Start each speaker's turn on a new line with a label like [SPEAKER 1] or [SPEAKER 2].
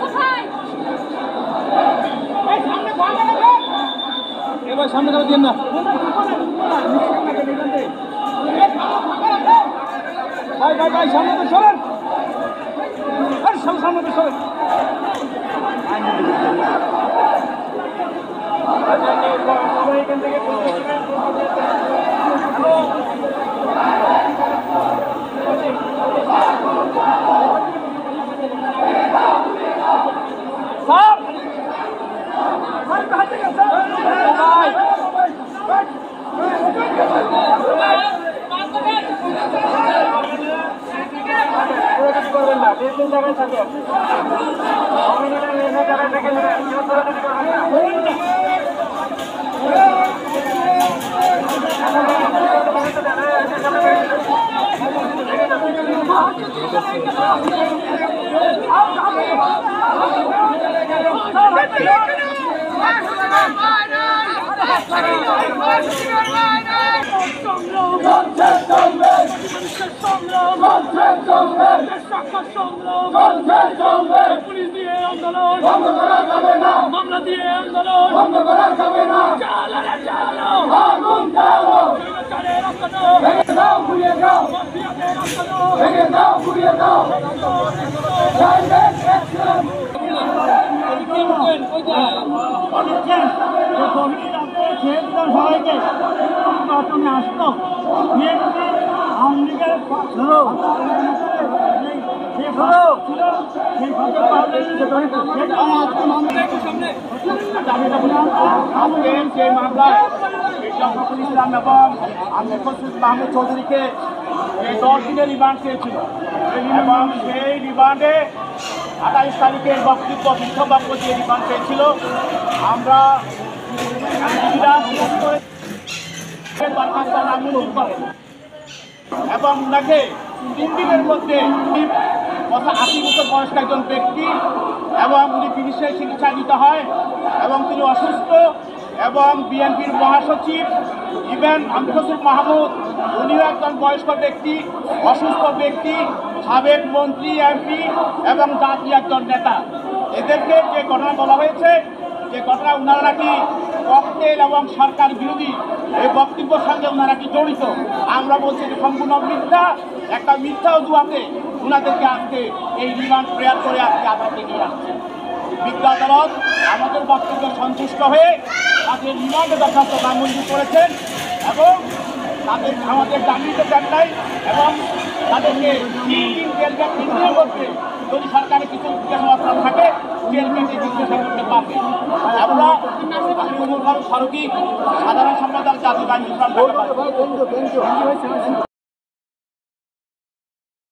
[SPEAKER 1] কোথায় এবার সামনে যাবে দিন না। ভাই ভাই ভাই, সামনে তো সরেন। আরে সামনে তো সরেন। স্যার করবেন না তিন তিন জায়গায় থাকেন জায়গায় না
[SPEAKER 2] পুলিশ দিয়ে আন্দোলন মামলা দিয়ে আন্দোলন চালো রে চালো চালে রাস্তানো মাফিয়াদের রাস্তানো
[SPEAKER 1] বলেছেন যে গভীর রাতে শেখ সবাইকে নির্বাচনে আসতো আওয়ামী লীগের
[SPEAKER 3] আজকে সেই মামলায় শফিকুল ইসলাম এবং আমির ফসুল মাহমুদ চৌধুরীকে এই দশ দিনের রিমান্ড চেয়েছিল সেই রিমান্ডে আঠাইশ তারিখের বক্তব্য মিথ্য বাক্য দিয়ে রিমান্ড পেয়েছিল আমরা দরখাস্ত নামঞ্জুর এবং তিন দিনের মধ্যে কথা আশি বছর বয়স্ক একজন ব্যক্তি এবং উনি চিকিৎসা চিকিৎসা দিতে হয় এবং তিনি অসুস্থ এবং বিএনপির মহাসচিব ইভেন আন্তর্জাতিক মাহমুদ, উনিও একজন বয়স্ক ব্যক্তি, অসুস্থ ব্যক্তি, সাবেক মন্ত্রী, এমপি এবং জাতীয় একজন নেতা। এদেরকে যে ঘটনা বলা হয়েছে, যে ঘটনা ওনারা নাকি ককটেল এবং সরকার বিরোধী এই বক্তব্যের সঙ্গে ওনারা কি জড়িত? আমরা বলছি যে সম্পূর্ণ মিথ্যা। একটা মিথ্যা অজুহাতে ওনাদেরকে আজকে এই রিমান্ড প্রেয়ার করে আজকে আদালতে নিয়ে আসছে। বিজ্ঞ আদালত আমাদের বক্তব্য সন্তুষ্ট হয়ে তাদের রিমান্ডে দরখাস্ত নামঞ্জুর করেছেন এবং তাদের আমাদের জামিনতে দেন নাই এবং তাদেরকে তিন দিন দিনের মধ্যে যদি জিজ্ঞাসাবাদ জেলকে জিজ্ঞাসা করতে পারবে আমরা আমি সম্পাদক।